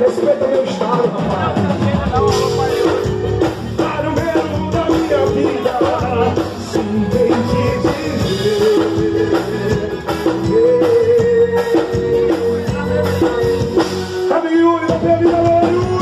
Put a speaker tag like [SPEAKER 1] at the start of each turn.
[SPEAKER 1] Respeita vai meu estado, rapaz. Para o mesmo da minha vida, sim, tem que dizer. Sabe, Yuri, da vida,